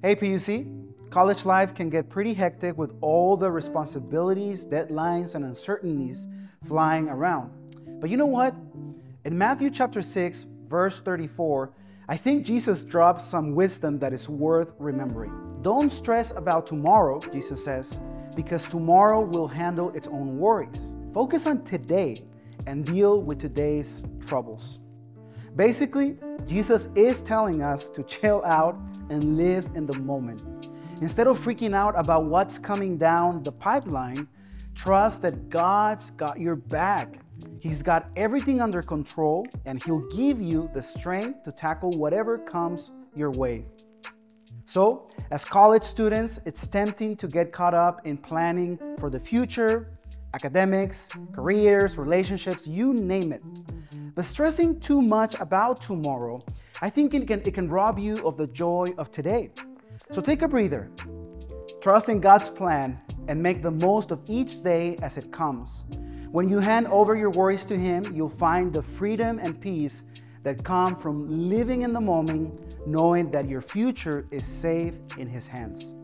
Hey, PUC, college life can get pretty hectic with all the responsibilities, deadlines, and uncertainties flying around. But you know what? In Matthew chapter 6, verse 34, I think Jesus drops some wisdom that is worth remembering. Don't stress about tomorrow, Jesus says, because tomorrow will handle its own worries. Focus on today and deal with today's troubles. Basically, Jesus is telling us to chill out and live in the moment. Instead of freaking out about what's coming down the pipeline, trust that God's got your back. He's got everything under control and He'll give you the strength to tackle whatever comes your way. So, as college students, it's tempting to get caught up in planning for the future, academics, careers, relationships, you name it. But stressing too much about tomorrow, I think it can, it can rob you of the joy of today. So take a breather, trust in God's plan, and make the most of each day as it comes. When you hand over your worries to Him, you'll find the freedom and peace that come from living in the moment, knowing that your future is safe in His hands.